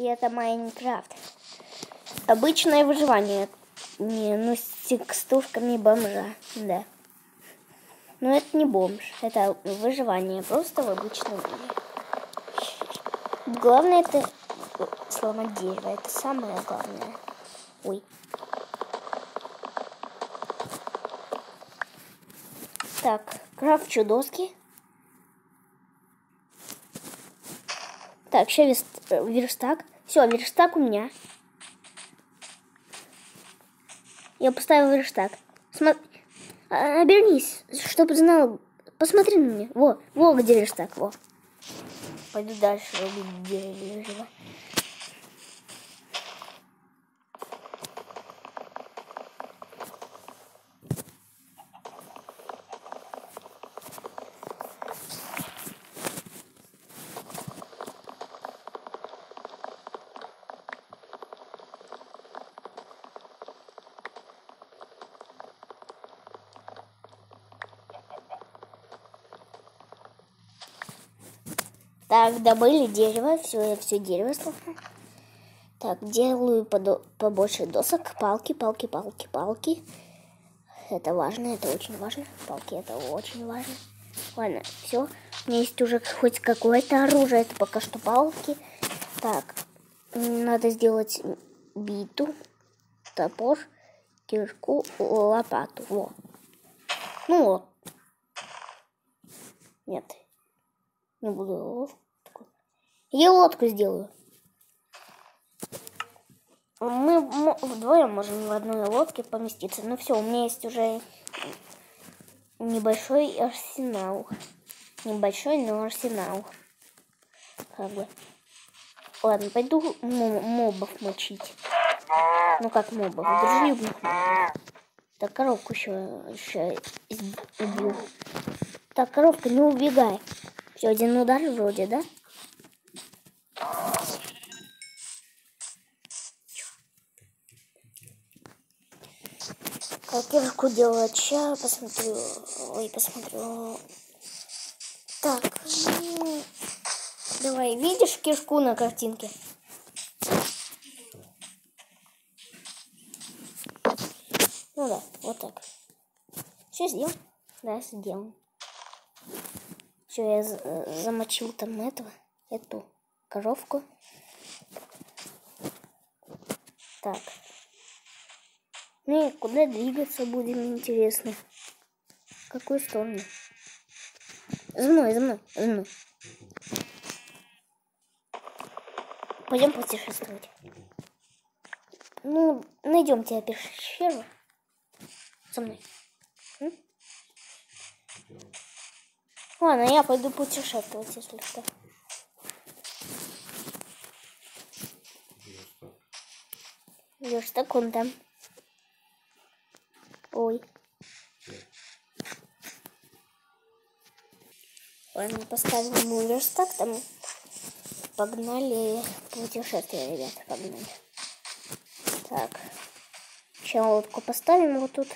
И это Майнкрафт. Обычное выживание. Не, ну с текстурками бомжа, да. Но это не бомж, это выживание, просто в обычном мире. Главное это сломать дерево, это самое главное. Ой. Так, крафчу доски. Так, еще верстак. Все, верстак у меня. Я поставил верстак. Смотри, а, обернись, чтобы знал. Посмотри на меня. Во, во, где верстак, во. Пойду дальше убить дерево. Так, добыли дерево. Все, я все дерево сломал. Так, делаю побольше досок. Палки, палки, палки, палки. Это важно, это очень важно. Палки, это очень важно. Ладно, все. У меня есть уже хоть какое-то оружие. Это пока что палки. Так, надо сделать биту, топор, кирку, лопату. Во. Ну вот. Нет, не буду. Я лодку сделаю. Мы вдвоем можем в одной лодке поместиться. Ну все, у меня есть уже небольшой арсенал. Небольшой, но арсенал. Как бы. Ладно, пойду мобов мочить. Ну как мобов, дружелюбных. Так, коровку еще, еще убью. Так, коровка, не убегай. Все, один удар вроде, да? Как кирку делать? Сейчас посмотрю. Ой, посмотрю. Так. Давай, видишь кишку на картинке? Ну да, вот так. Все сделал? Да, сделал. Все, я замочил там этого, эту коровку. Так. Ну и куда двигаться будем, интересно. В какую сторону? За мной, за мной, за мной. Пойдем путешествовать. Ну, найдем тебя пещеру. За мной. М? Ладно, я пойду путешествовать, если что. Верстак он там. Ой. Ладно, поставим ему верстак, там погнали путешествие, ребята, погнали. Так. Сейчас лодку поставим вот тут.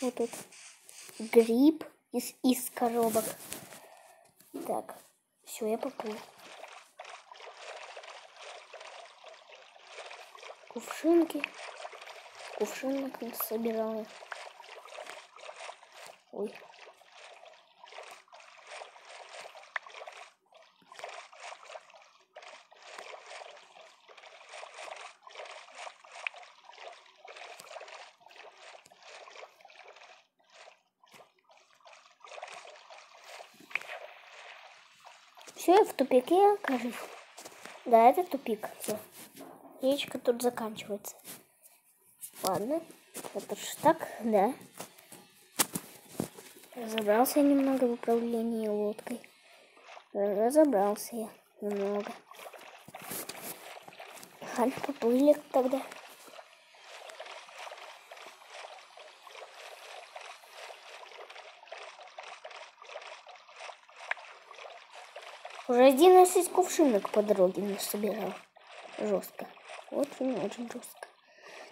Вот тут. Гриб из, из коробок. Так, все, я поплыл. Кувшинки. Кувшинок собираю. Ой. Все, я в тупике, кажется. Да, это тупик. Все. Речка тут заканчивается. Ладно. Это ж так, да. Разобрался я немного в управлении лодкой. Разобрался я немного. Ладно, поплыли тогда. Уже 11 кувшинок по дороге не собирал. Жестко. Очень-очень жестко.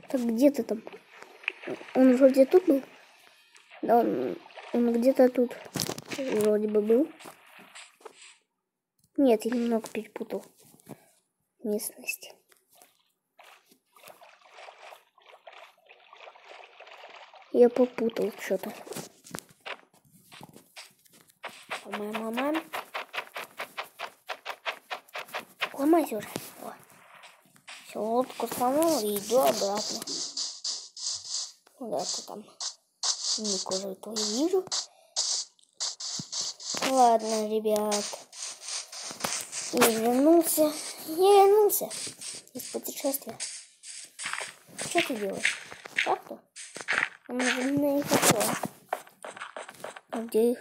Так где ты там? Он вроде тут был? Да, он, он где-то тут вроде бы был. Нет, я немного перепутал. местность. Я попутал что-то. По-моему, маме. Ломайся уже. Лодку сломал и иду обратно. Куда ты там? Ник уже твою вижу. Ладно, ребят. Я вернулся. Я вернулся из путешествия. Что ты делаешь? Шахту? Нужно их хотела. Где их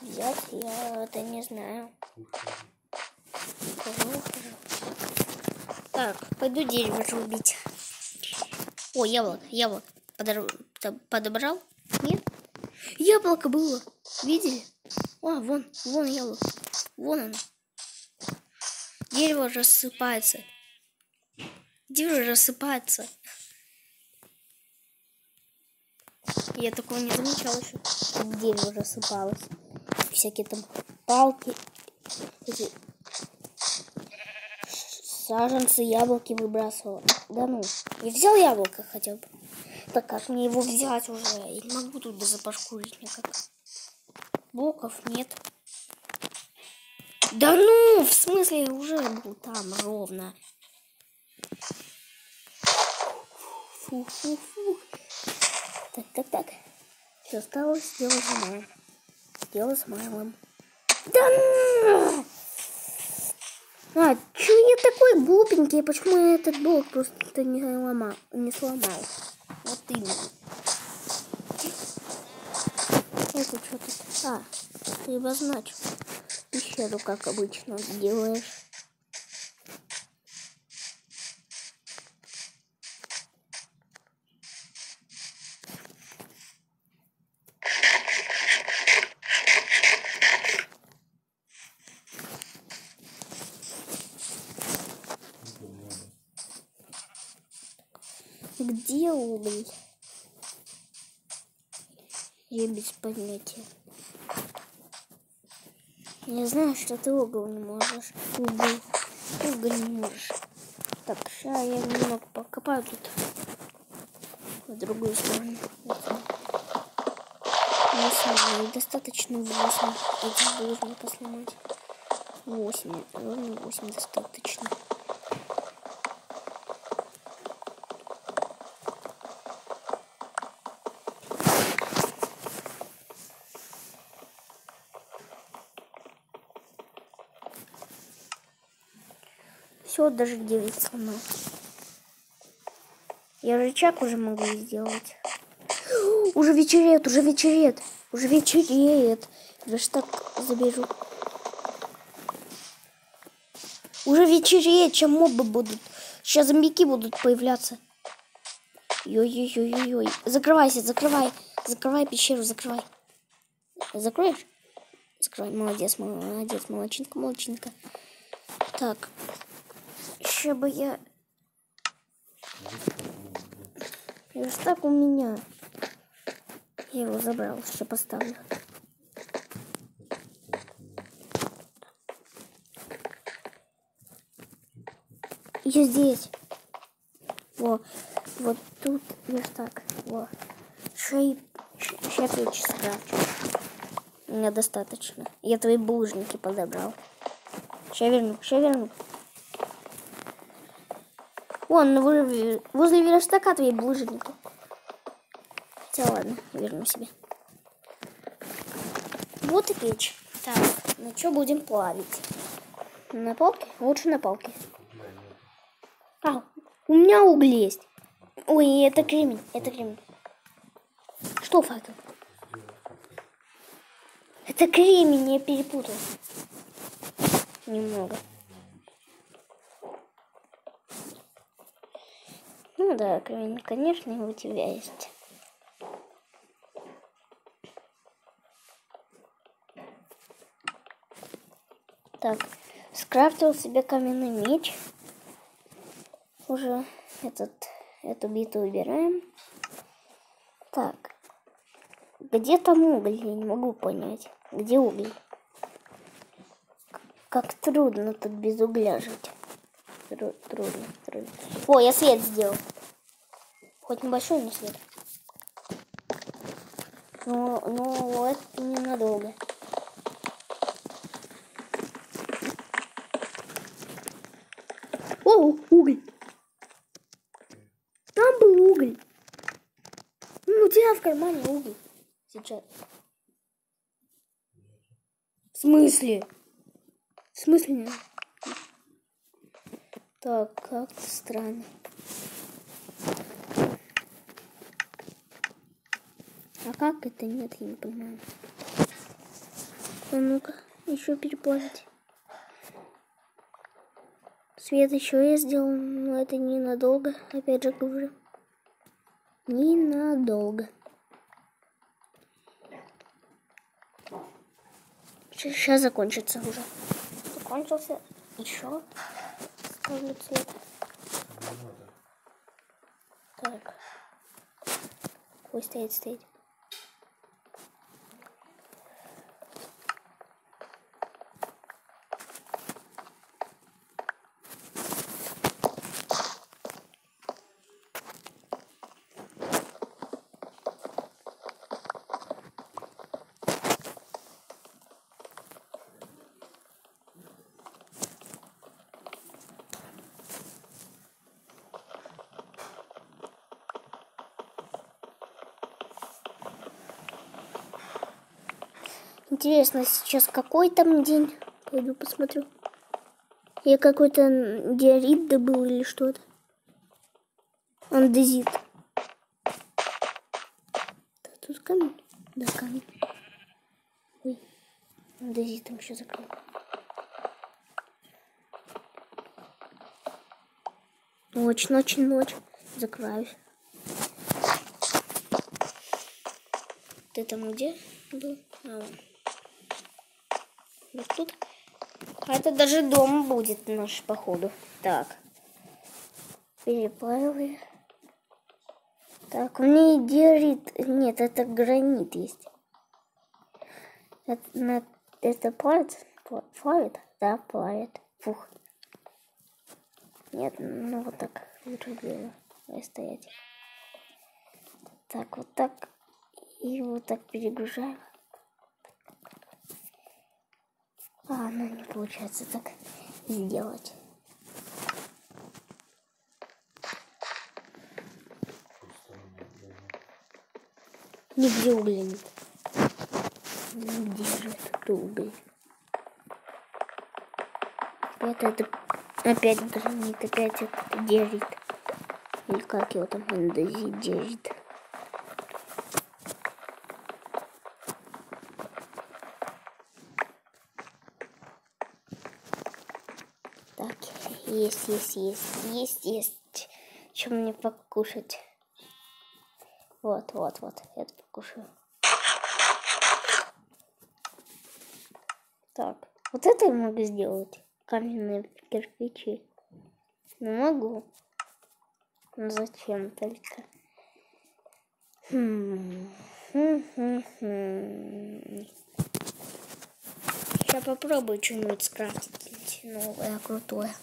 взять, я это не знаю. Хожу, хожу. Так, пойду дерево же убить. О, яблоко, яблоко. Подор... Подобрал? Нет? Яблоко было. Видели? А, вон, вон яблоко. Вон оно. Дерево рассыпается. Дерево рассыпается. Я такого не замечал еще. Дерево рассыпалось. Всякие там палки. Саженцы, яблоки выбрасывал. Да ну, я взял яблоко хотя бы. Так как мне его взять уже? Я не могу туда запашкурить никак. Блоков нет. Да ну, в смысле, уже был там ровно. Фу-фу-фу. Так, так, так. Все осталось сделать самое. Сделать самое. Да ну! А, чё я такой глупенький? Почему я этот блок просто не ломал, не сломал? Вот именно. Это что тут? А, ты обозначил пещеру, как обычно делаешь. Где уголь? Я без понятия. Я знаю, что ты угол не можешь. Угол. Уголь не можешь. Так, сейчас я немного покопаю тут. В другую сторону. Восемь. Достаточно восемь. Этих должен сломать. Восемь. Ровно восемь достаточно. Все, даже 9 сломал. Я рычаг уже могу сделать. Уже вечереет, уже вечереет. Уже вечереет. Я ж так забежу. Уже вечереет, чем мобы будут. Сейчас зомбики будут появляться. Ой-ой-ой-ой-ой. Закрывайся, закрывай. Закрывай пещеру, закрывай. Закроешь? Закрывай. Молодец, молодец, молочинка, молочинка. Так, еще бы я... Верстак у меня. Я его забрал, еще поставлю. Я здесь. Во, вот тут верстак. Во. Шей, сейчас печь скрафчу. Мне достаточно. Я твои булыжники подобрал. Сейчас верну, сейчас верну. Вон, возле верстака твои булыжники. Хотя ладно, верну себе. Вот и печь. Так, на что будем плавить? На палке? Лучше на палке. А, у меня уголь есть. Ой, это кремень, это кремень. Что факел? Это кремень, я перепутал. Немного. Ну да, конечно, у тебя есть. Так, скрафтил себе каменный меч. Уже этот, эту биту убираем. Так, где там уголь? Я не могу понять. Где уголь? как трудно тут без угля жить. Тру- трудно, трудно. О, я свет сделал. Хоть небольшой, но свет. Ну, ну, это ненадолго. О, уголь. Там был уголь. Ну, у тебя в кармане уголь. Сейчас. В смысле? В смысле нет? Так, как-то странно. А как это нет, я не понимаю. А ну-ка, еще переплавить. Свет еще я сделал, но это ненадолго, опять же говорю. Ненадолго. Сейчас закончится уже. Закончился. Еще ставлю цвет. Так. Ой, стоит, стоит. Интересно, сейчас какой там день? Пойду посмотрю. Я какой-то диорит добыл или что-то. Андезит. Да, тут камень. Да, камень. Ой, андезитом еще закрыл. Ночь, ночь, ночь. Закрываюсь. Ты там где был? А, вон. Вот тут. А это даже дом будет наш, походу. Так. Переплавили. Так, у меня диорит. Нет, это гранит есть. Это, это плавит? Пла- Плавит? Да, плавит. Фух. Нет, ну вот так. Давай стоять. Так, вот так. И вот так перегружаем. А, ну не получается так сделать. Нигде угля нет. Нигде же этот уголь. Опять это... Опять гранит, опять это дерит. Или как его там андезит дерит. Так, есть, есть, есть, есть, есть. Чем мне покушать? Вот, вот, вот, это покушаю. Так, вот это я могу сделать. Каменные кирпичи. Ну, могу. Но зачем только? Хм. Хм, хм, хм. Сейчас попробую что-нибудь скрафтить новое, крутое.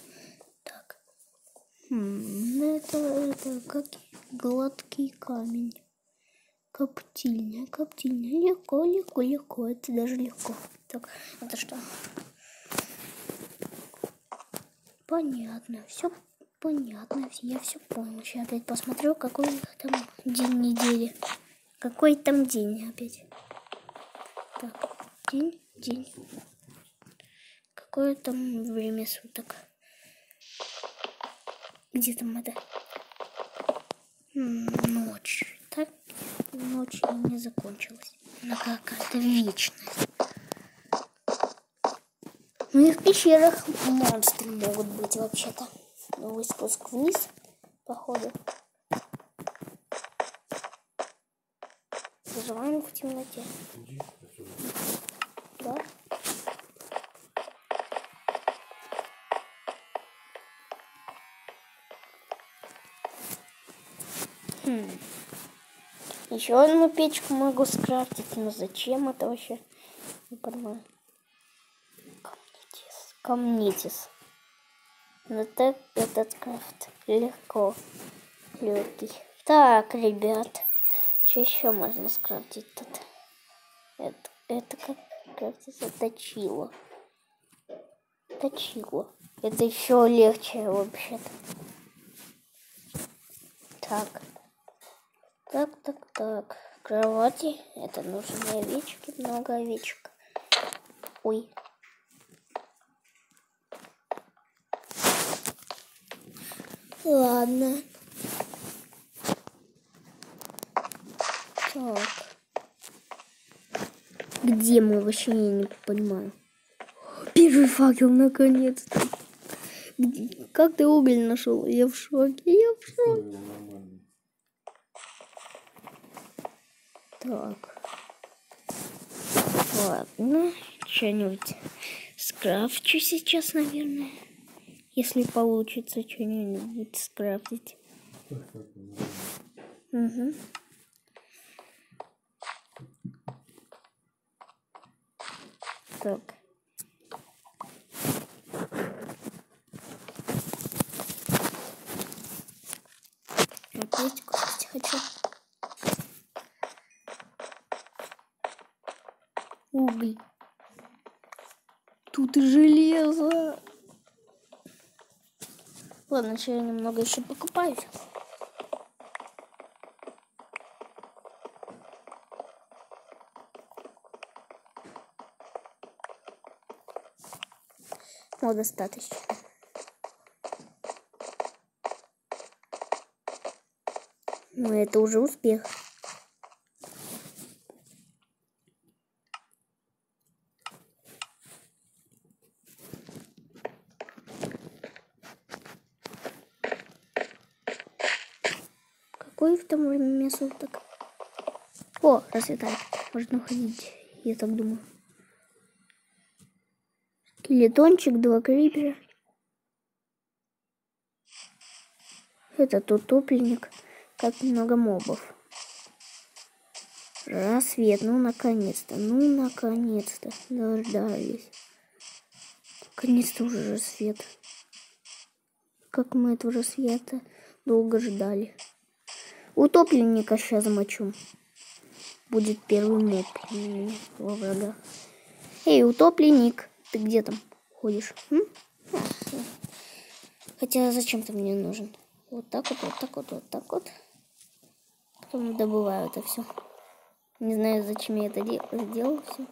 Хм, это, это как гладкий камень. Коптильня, коптильня. Легко, легко, легко. Это даже легко. Так, это что? Понятно, все понятно. Я все понял. Сейчас опять посмотрю, какой там день недели. Какой там день опять. Так, день, день. Какое там время суток? Где там это? Ночь. Так, ночь не закончилась. Она какая-то вечность. Ну и в пещерах монстры могут быть вообще-то. Новый спуск вниз, походу. Выживаем в темноте. Еще одну печку могу скрафтить, но зачем это вообще? Не понимаю. Камни, Камнитис. Это, этот крафт легко, легкий. Так, ребят, что еще можно скрафтить тут? Это, это как крафтится точило. Точило. Это еще легче вообще-то. Так. Так, так, так. Кровати. Это нужны овечки. Много овечек. Ой. Ладно. Так. Где мы вообще я не понимаю. Первый факел наконец-то. Как ты уголь нашел? Я в шоке, я в шоке. Так. Ладно, что-нибудь скрафчу сейчас, наверное. Если получится что-нибудь скрафтить. Угу. Так. Опять кушать хочу. Уголь. Тут и железо. Ладно, сейчас я немного еще покупаюсь. О, достаточно. Ну, это уже успех. Какое в том время суток? О, расцветает. Можно ходить, я так думаю. Скелетончик, два крипера. Этот утопленник. Как много мобов. Рассвет, ну наконец-то, ну наконец-то, дождались. Наконец-то уже рассвет. Как мы этого рассвета долго ждали. Утопленника сейчас замочу. Будет первый моб во врага. Эй, утопленник, ты где там ходишь? М? Хотя зачем ты мне нужен? Вот так вот, вот так вот, вот так вот. Потом добываю это все. Не знаю, зачем я это сделал все.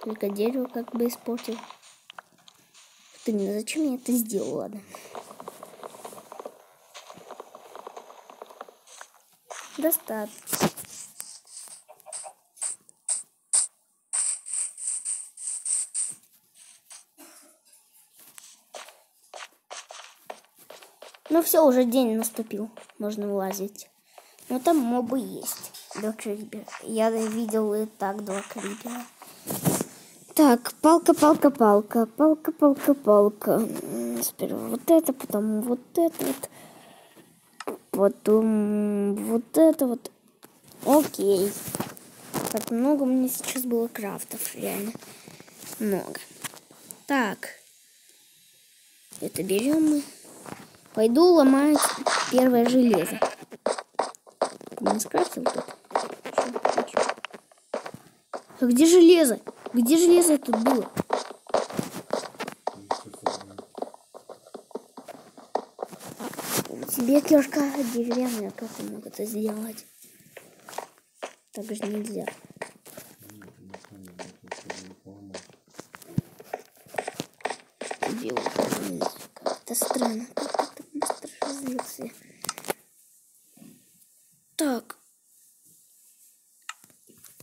Только дерево как бы испортил. Ты не зачем я это сделал, ладно. Достаточно. Ну все, уже день наступил. Можно вылазить. Но там мобы есть. Два крипера. Я видел и так два крипера. Так, палка, палка, палка, палка, палка, палка. Сперва вот это, потом вот это вот. Потом вот это вот. Окей. Так много меня сейчас было крафтов, реально. Много. Так. Это берем мы. Пойду ломать первое железо. Не скрафтил тут? А где железо? Где железо тут было? Кишка деревянная, как он мог это сделать? Так же нельзя. Как-то странно. Как-то быстро развился. Так.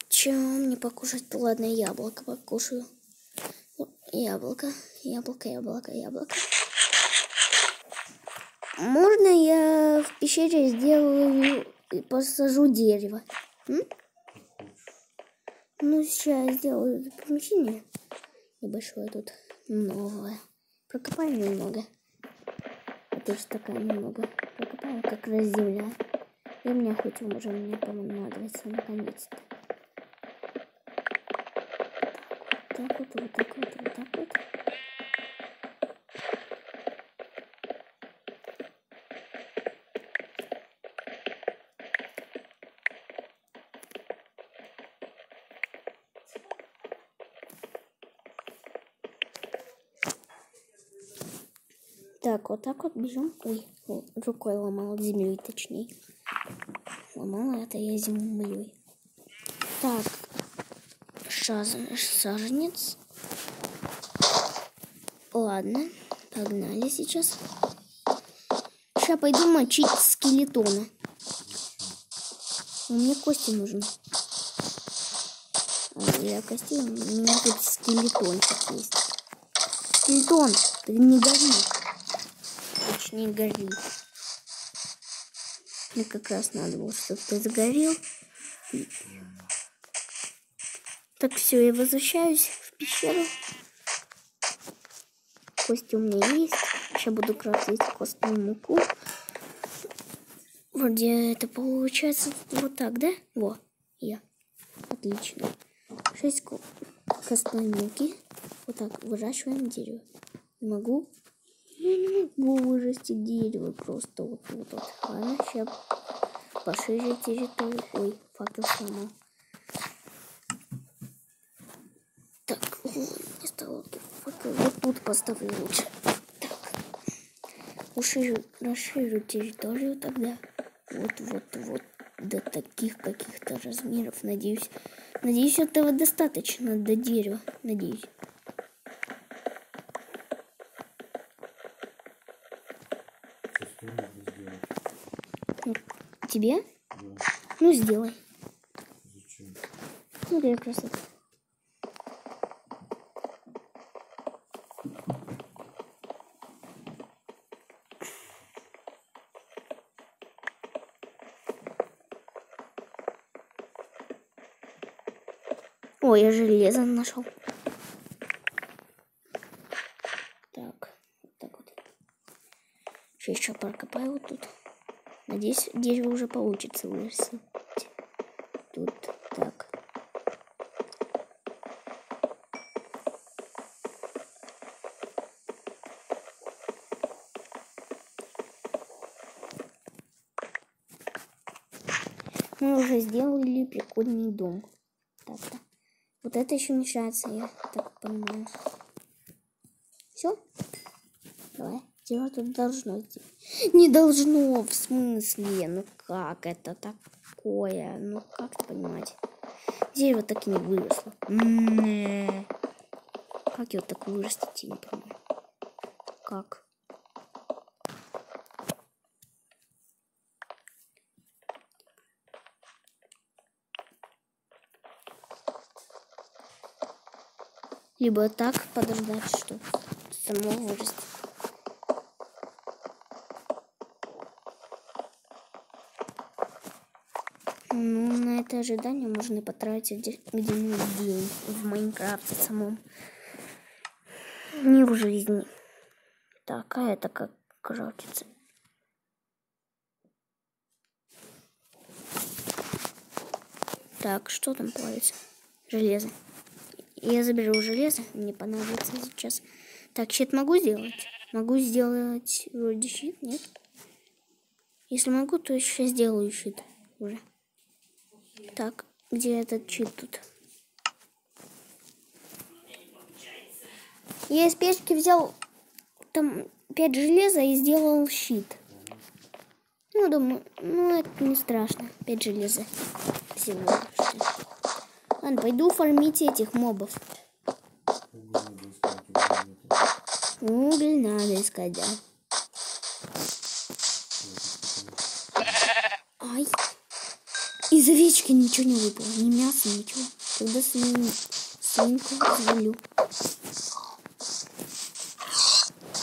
Чем мне покушать? Ладно, яблоко покушаю. Яблоко, яблоко, яблоко, яблоко. Можно я в пещере сделаю и посажу дерево? М? Ну, сейчас сделаю помещение небольшое тут. Новое. Прокопаем немного. Это же такая немного. Прокопаем как раз земля. И меня хоть уже мне понадобится наконец-то. Так вот, вот так вот, вот так вот. Так, вот так вот бежим. Ой, рукой ломала землей, точнее. Ломала это я землей. Так, шаз... саженец. Ладно, погнали сейчас. Сейчас пойду мочить скелетона. Мне кости нужны. А для костей у меня тут скелетончик есть. Скелетон, ты не гори. Точнее, гори. Мне как раз надо было, чтобы ты загорел. Так, все, я возвращаюсь в пещеру. Кости у меня есть. Сейчас буду крафтить костную муку. Вроде это получается вот так, да? Во, я. Отлично. 6 костной муки. Вот так выращиваем дерево. Не могу. Могу вырастить дерево просто вот вот. вот. Ладно, сейчас пошире территорию. Ой, фактор сломал. Так, не стало вот тут поставлю лучше. Так. Уширю, расширю территорию тогда. Вот, вот, вот. До таких каких-то размеров, надеюсь. Надеюсь, этого достаточно до дерева. Надеюсь. Ну, тебе? Да. Ну, сделай. Зачем? Ну, для. Ой, я железо нашел. Так, вот так вот. Сейчас еще прокопаю вот тут. Надеюсь, дерево уже получится вырастить. Тут так. Мы уже сделали прикольный дом. Так-то. Вот это еще мешается, я так понимаю. Все? Давай. Дерево тут должно идти. Не должно, в смысле? Ну как это такое? Ну как это понимать? Дерево так и не выросло. М-м-м. Как его так вырастить, я не понимаю. Как? Либо так подождать, что само вырастет. Ну, на это ожидание можно потратить где- где-нибудь день в Майнкрафте самом. Не в жизни. Так, а это как крутится? Так, что там плавится? Железо. Я заберу железо, мне понадобится сейчас. Так, щит могу сделать? Могу сделать вроде щит, нет? Если могу, то сейчас сделаю щит уже. Так, где этот щит тут? Я из печки взял там пять железа и сделал щит. Ну, думаю, ну это не страшно. Пять железа всего. Ладно, пойду фармить этих мобов. Уголь надо искать, да. Из овечки ничего не выпало. Ни мяса, ничего. Тогда свин... свинку завалю.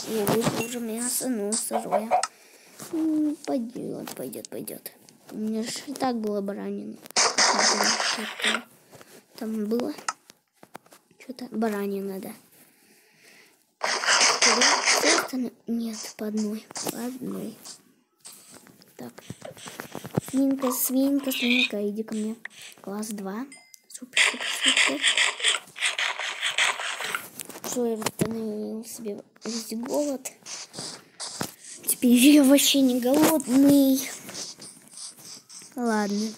О, выпало уже мясо, ну, сырое. М, Пойдет, пойдет, пойдет. У меня же и так было баранина. Там было что-то баранина, да. Нет, по одной. По одной. Так. Свинка, свинка, свинка, иди ко мне. Класс 2. Супер, супер, супер. Все, я восстановил себе весь голод. Теперь я вообще не голодный. Ладно.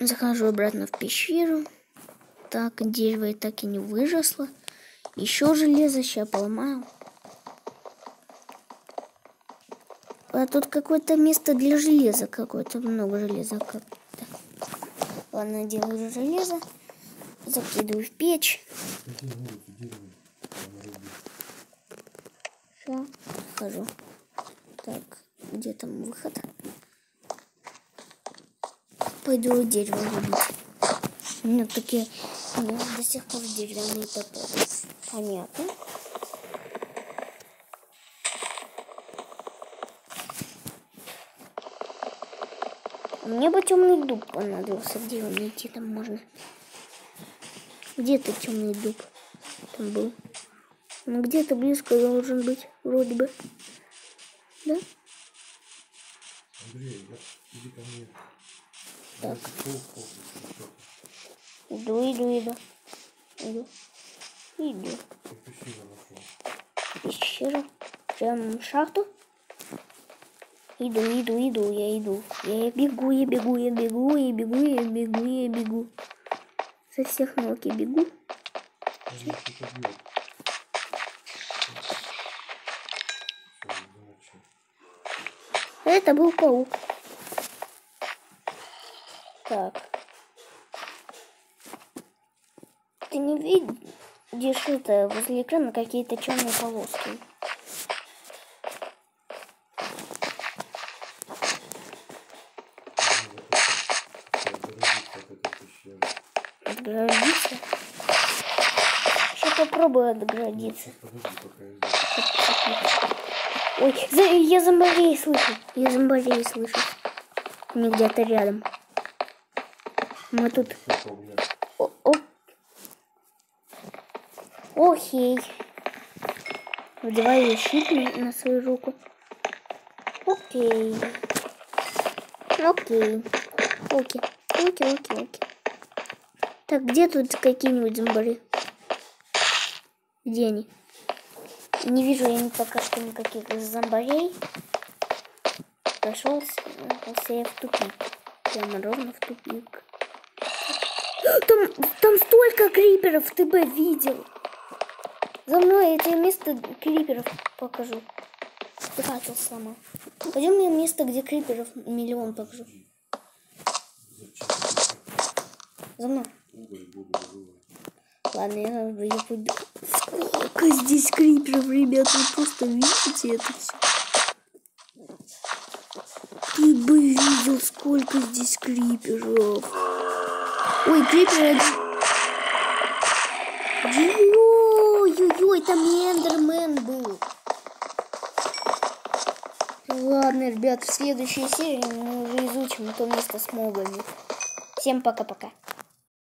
Захожу обратно в пещеру. Так, дерево и так и не выросло. Еще железо сейчас поломаю. А тут какое-то место для железа какое-то. Много железа как-то. Ладно, делаю железо. Закидываю в печь. Все, хожу. Так, где там выход? Пойду дерево рубить. У меня такие у меня до сих пор деревянные топоры. Понятно. Мне бы темный дуб понадобился. Где он найти там можно? Где-то темный дуб. Там был. Ну где-то близко должен быть, вроде бы. Да? Андрей, я, иди ко мне. Так. Я пол- пол- что-то. Иду, иду, иду. Иду. Иду. Я пещеру. Прям шахту. Иду, иду, иду, я иду. Я бегу, я бегу, я бегу, я бегу, я бегу, я бегу. Со всех ног я бегу. Это был паук. Так. Ты не видишь это возле экрана какие-то черные полоски? Отгородиться? Сейчас попробую отгородиться. Ой, за- я зомбарей слышу. Я зомбарей слышу. Они где-то рядом. Мы тут... Что у меня? О, о. Окей. Вдеваю щит на, свою руку. Окей. Окей. Окей. Окей, окей, окей. Так, где тут какие-нибудь зомбари? Где они? Не вижу я пока что никаких зомбарей. Пошел я в тупик. Прямо ровно в тупик. Там, там столько криперов, ты бы видел. За мной я тебе место криперов покажу. Дыхатель сломал. Пойдем мне место, где криперов миллион покажу. За мной. Ладно, я, я пойду. Сколько здесь криперов, ребят, вы просто видите это все? Ты бы видел, сколько здесь криперов. Ой, криперы... Ой-ой-ой, там Эндермен был. Ладно, ребят, в следующей серии мы уже изучим то место с мобами. Всем пока-пока.